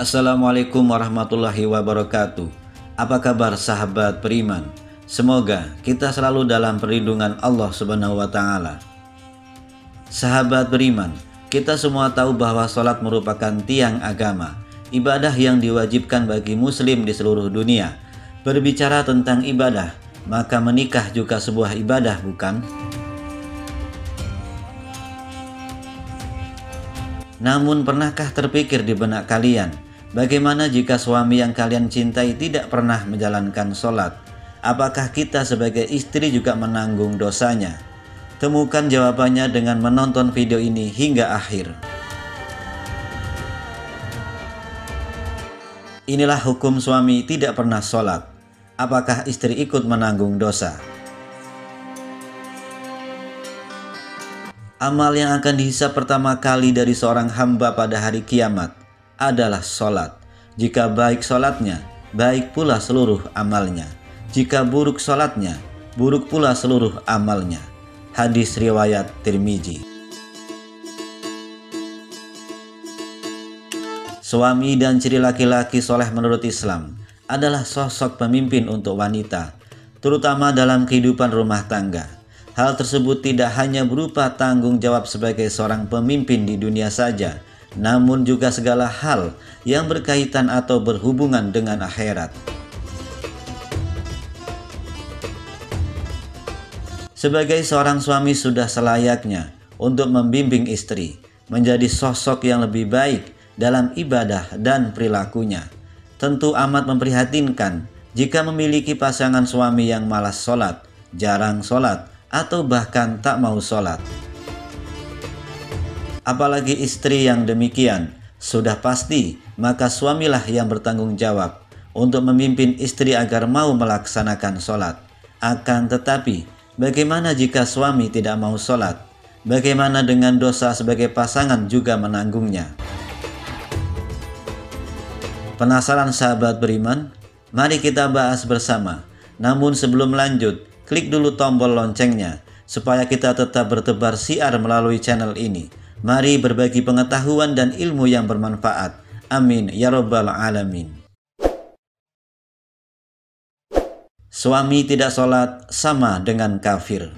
Assalamualaikum warahmatullahi wabarakatuh. Apa kabar sahabat beriman? Semoga kita selalu dalam perlindungan Allah Subhanahu wa taala. Sahabat beriman, kita semua tahu bahwa sholat merupakan tiang agama, ibadah yang diwajibkan bagi muslim di seluruh dunia. Berbicara tentang ibadah, maka menikah juga sebuah ibadah, bukan? Namun pernahkah terpikir di benak kalian Bagaimana jika suami yang kalian cintai tidak pernah menjalankan sholat? Apakah kita sebagai istri juga menanggung dosanya? Temukan jawabannya dengan menonton video ini hingga akhir. Inilah hukum suami tidak pernah sholat. Apakah istri ikut menanggung dosa? Amal yang akan dihisap pertama kali dari seorang hamba pada hari kiamat adalah sholat. Jika baik sholatnya, baik pula seluruh amalnya. Jika buruk sholatnya, buruk pula seluruh amalnya. Hadis riwayat Tirmizi. Suami dan ciri laki-laki soleh menurut Islam adalah sosok pemimpin untuk wanita, terutama dalam kehidupan rumah tangga. Hal tersebut tidak hanya berupa tanggung jawab sebagai seorang pemimpin di dunia saja, namun juga segala hal yang berkaitan atau berhubungan dengan akhirat. Sebagai seorang suami sudah selayaknya untuk membimbing istri menjadi sosok yang lebih baik dalam ibadah dan perilakunya. Tentu amat memprihatinkan jika memiliki pasangan suami yang malas sholat, jarang sholat, atau bahkan tak mau sholat. Apalagi istri yang demikian, sudah pasti maka suamilah yang bertanggung jawab untuk memimpin istri agar mau melaksanakan sholat. Akan tetapi, bagaimana jika suami tidak mau sholat? Bagaimana dengan dosa sebagai pasangan juga menanggungnya? Penasaran sahabat beriman? Mari kita bahas bersama. Namun sebelum lanjut, klik dulu tombol loncengnya supaya kita tetap bertebar siar melalui channel ini Mari berbagi pengetahuan dan ilmu yang bermanfaat. Amin ya Rabbal 'Alamin. Suami tidak sholat sama dengan kafir.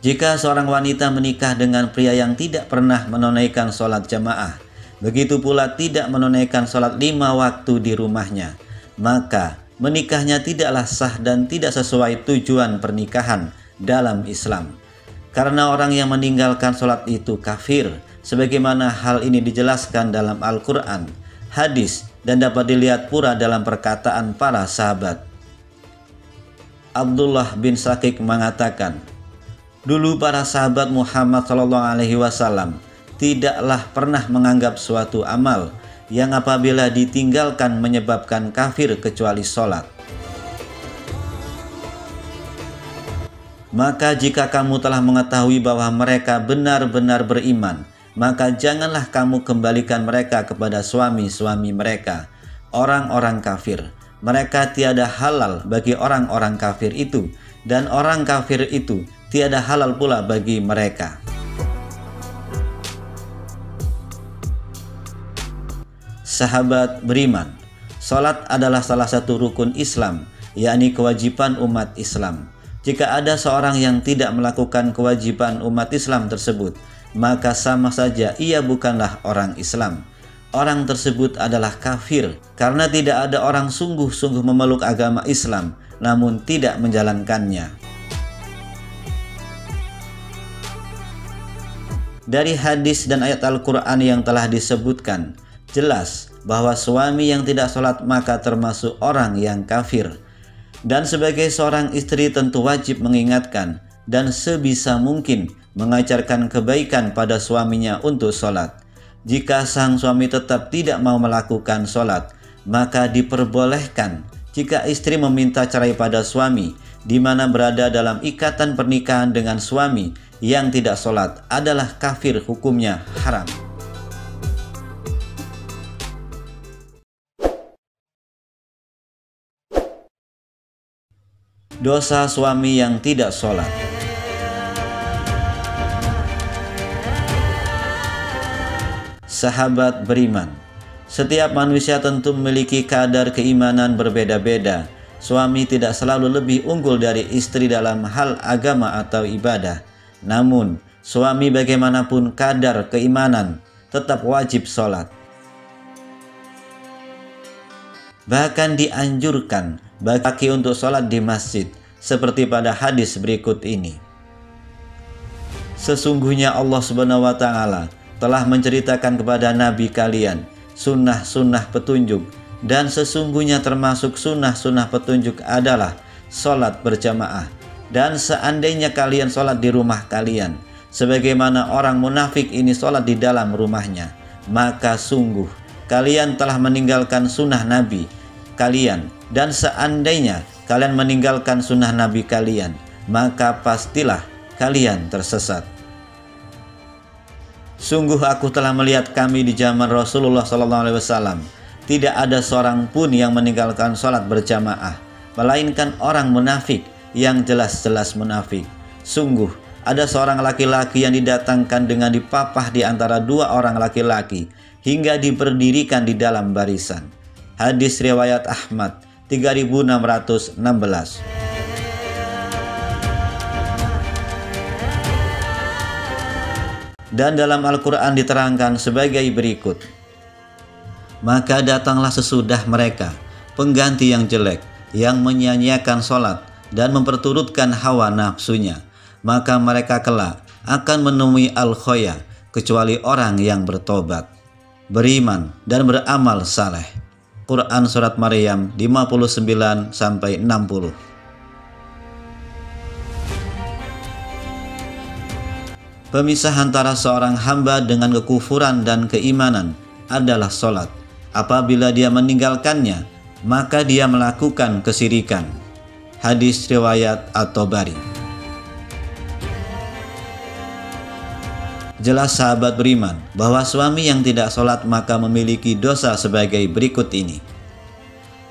Jika seorang wanita menikah dengan pria yang tidak pernah menunaikan sholat jamaah, begitu pula tidak menunaikan sholat lima waktu di rumahnya, maka menikahnya tidaklah sah dan tidak sesuai tujuan pernikahan dalam Islam. Karena orang yang meninggalkan sholat itu kafir, sebagaimana hal ini dijelaskan dalam Al-Quran, hadis, dan dapat dilihat pura dalam perkataan para sahabat. Abdullah bin Sakik mengatakan, Dulu para sahabat Muhammad Wasallam tidaklah pernah menganggap suatu amal yang apabila ditinggalkan menyebabkan kafir kecuali sholat. Maka jika kamu telah mengetahui bahwa mereka benar-benar beriman, maka janganlah kamu kembalikan mereka kepada suami-suami mereka, orang-orang kafir. Mereka tiada halal bagi orang-orang kafir itu, dan orang kafir itu tiada halal pula bagi mereka. Sahabat beriman, salat adalah salah satu rukun Islam, yakni kewajiban umat Islam. Jika ada seorang yang tidak melakukan kewajiban umat Islam tersebut, maka sama saja ia bukanlah orang Islam. Orang tersebut adalah kafir karena tidak ada orang sungguh-sungguh memeluk agama Islam namun tidak menjalankannya. Dari hadis dan ayat Al-Quran yang telah disebutkan, jelas bahwa suami yang tidak sholat maka termasuk orang yang kafir dan sebagai seorang istri tentu wajib mengingatkan dan sebisa mungkin mengajarkan kebaikan pada suaminya untuk sholat. Jika sang suami tetap tidak mau melakukan sholat, maka diperbolehkan jika istri meminta cerai pada suami, di mana berada dalam ikatan pernikahan dengan suami yang tidak sholat adalah kafir hukumnya haram. Dosa suami yang tidak sholat. Sahabat beriman, setiap manusia tentu memiliki kadar keimanan berbeda-beda. Suami tidak selalu lebih unggul dari istri dalam hal agama atau ibadah. Namun, suami bagaimanapun kadar keimanan tetap wajib sholat. Bahkan dianjurkan bagi untuk sholat di masjid, seperti pada hadis berikut ini. Sesungguhnya Allah Subhanahu wa Ta'ala telah menceritakan kepada nabi kalian sunnah-sunnah petunjuk dan sesungguhnya termasuk sunnah-sunnah petunjuk adalah sholat berjamaah dan seandainya kalian sholat di rumah kalian sebagaimana orang munafik ini sholat di dalam rumahnya maka sungguh kalian telah meninggalkan sunnah nabi kalian dan seandainya kalian meninggalkan sunnah nabi kalian maka pastilah kalian tersesat Sungguh aku telah melihat kami di zaman Rasulullah SAW. Tidak ada seorang pun yang meninggalkan sholat berjamaah, melainkan orang munafik yang jelas-jelas munafik. Sungguh ada seorang laki-laki yang didatangkan dengan dipapah di antara dua orang laki-laki hingga diperdirikan di dalam barisan. Hadis riwayat Ahmad 3616. dan dalam Al-Quran diterangkan sebagai berikut. Maka datanglah sesudah mereka pengganti yang jelek yang menyanyiakan sholat dan memperturutkan hawa nafsunya. Maka mereka kelak akan menemui al-khoya kecuali orang yang bertobat, beriman dan beramal saleh. Quran Surat Maryam 59 sampai 60 Pemisah antara seorang hamba dengan kekufuran dan keimanan adalah solat. Apabila dia meninggalkannya, maka dia melakukan kesirikan. Hadis riwayat atau bari. Jelas sahabat beriman bahwa suami yang tidak sholat maka memiliki dosa sebagai berikut ini.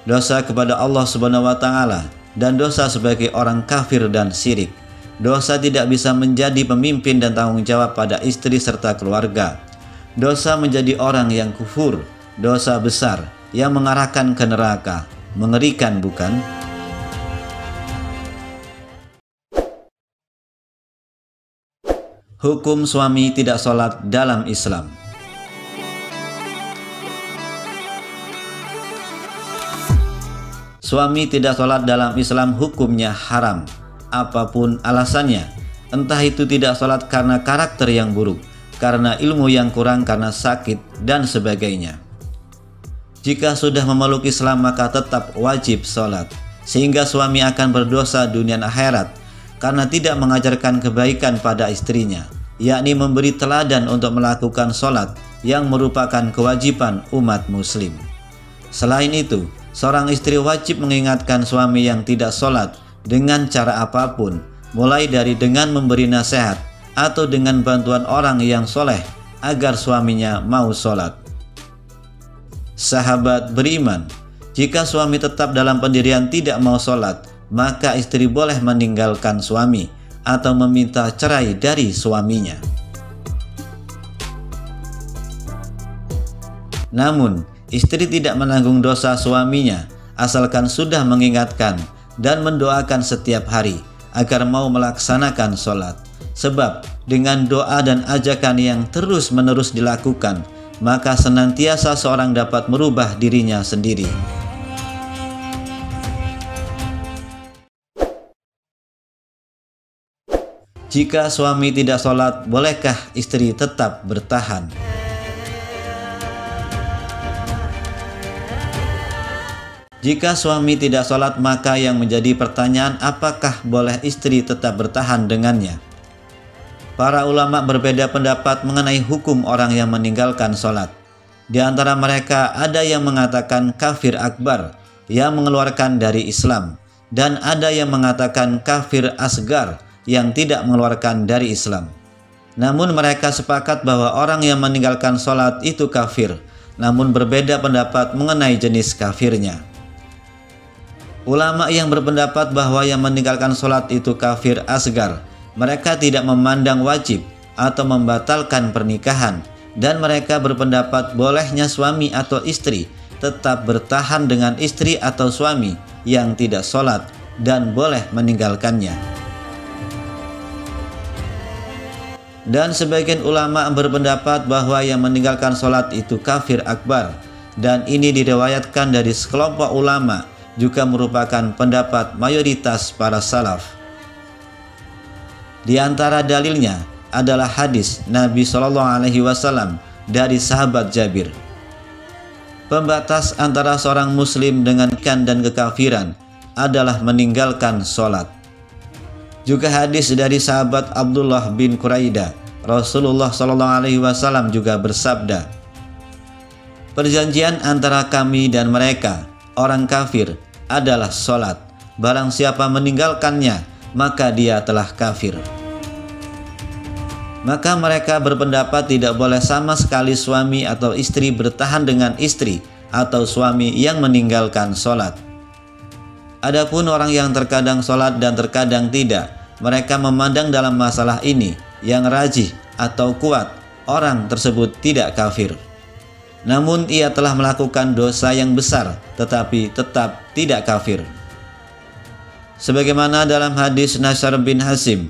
Dosa kepada Allah Subhanahu wa taala dan dosa sebagai orang kafir dan syirik Dosa tidak bisa menjadi pemimpin dan tanggung jawab pada istri serta keluarga. Dosa menjadi orang yang kufur, dosa besar yang mengarahkan ke neraka. Mengerikan bukan? Hukum suami tidak sholat dalam Islam Suami tidak sholat dalam Islam hukumnya haram apa pun alasannya. Entah itu tidak sholat karena karakter yang buruk, karena ilmu yang kurang karena sakit, dan sebagainya. Jika sudah memeluk Islam maka tetap wajib sholat, sehingga suami akan berdosa dunia akhirat karena tidak mengajarkan kebaikan pada istrinya, yakni memberi teladan untuk melakukan sholat yang merupakan kewajiban umat muslim. Selain itu, seorang istri wajib mengingatkan suami yang tidak sholat dengan cara apa pun, mulai dari dengan memberi nasihat atau dengan bantuan orang yang soleh agar suaminya mau sholat. Sahabat beriman, jika suami tetap dalam pendirian tidak mau sholat, maka istri boleh meninggalkan suami atau meminta cerai dari suaminya. Namun, istri tidak menanggung dosa suaminya asalkan sudah mengingatkan dan mendoakan setiap hari agar mau melaksanakan sholat. Sebab dengan doa dan ajakan yang terus-menerus dilakukan, maka senantiasa seorang dapat merubah dirinya sendiri. Jika suami tidak sholat, bolehkah istri tetap bertahan? Jika suami tidak sholat maka yang menjadi pertanyaan apakah boleh istri tetap bertahan dengannya. Para ulama berbeda pendapat mengenai hukum orang yang meninggalkan sholat. Di antara mereka ada yang mengatakan kafir akbar yang mengeluarkan dari Islam dan ada yang mengatakan kafir asgar yang tidak mengeluarkan dari Islam. Namun mereka sepakat bahwa orang yang meninggalkan sholat itu kafir, namun berbeda pendapat mengenai jenis kafirnya. Ulama yang berpendapat bahwa yang meninggalkan sholat itu kafir asgar. Mereka tidak memandang wajib atau membatalkan pernikahan. dan mereka berpendapat bolehnya suami atau istri tetap bertahan dengan istri atau suami yang tidak sholat dan boleh meninggalkannya. Dan sebagian ulama berpendapat bahwa yang meninggalkan sholat itu kafir akbar dan ini diriwayatkan dari sekelompok ulama juga merupakan pendapat mayoritas para salaf. Di antara dalilnya adalah hadis Nabi Shallallahu Alaihi Wasallam dari sahabat Jabir. Pembatas antara seorang Muslim dengan ikan dan kekafiran adalah meninggalkan sholat. Juga hadis dari sahabat Abdullah bin Quraidah, Rasulullah Shallallahu Alaihi Wasallam juga bersabda, Perjanjian antara kami dan mereka, orang kafir, adalah sholat. Barang siapa meninggalkannya, maka dia telah kafir. Maka mereka berpendapat tidak boleh sama sekali suami atau istri bertahan dengan istri atau suami yang meninggalkan sholat. Adapun orang yang terkadang sholat dan terkadang tidak, mereka memandang dalam masalah ini yang rajih atau kuat, orang tersebut tidak kafir. Namun ia telah melakukan dosa yang besar tetapi tetap tidak kafir. Sebagaimana dalam hadis Nasr bin Hasim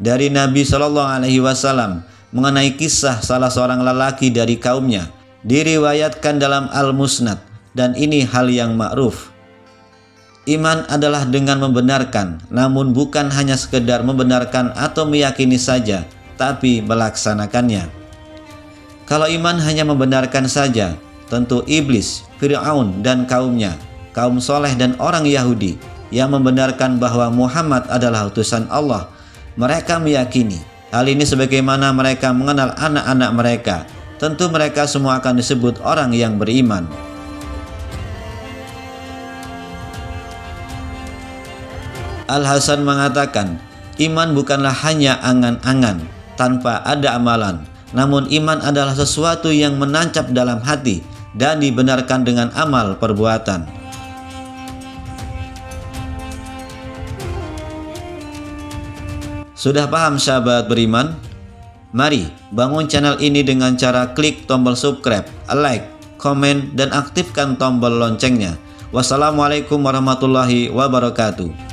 dari Nabi Shallallahu alaihi wasallam mengenai kisah salah seorang lelaki dari kaumnya diriwayatkan dalam Al-Musnad dan ini hal yang ma'ruf. Iman adalah dengan membenarkan, namun bukan hanya sekedar membenarkan atau meyakini saja, tapi melaksanakannya. Kalau iman hanya membenarkan saja, tentu iblis, Fir'aun dan kaumnya, kaum soleh dan orang Yahudi yang membenarkan bahwa Muhammad adalah utusan Allah. Mereka meyakini hal ini sebagaimana mereka mengenal anak-anak mereka. Tentu mereka semua akan disebut orang yang beriman. Al-Hasan mengatakan, iman bukanlah hanya angan-angan tanpa ada amalan, namun iman adalah sesuatu yang menancap dalam hati dan dibenarkan dengan amal perbuatan. Sudah paham sahabat beriman? Mari bangun channel ini dengan cara klik tombol subscribe, like, komen, dan aktifkan tombol loncengnya. Wassalamualaikum warahmatullahi wabarakatuh.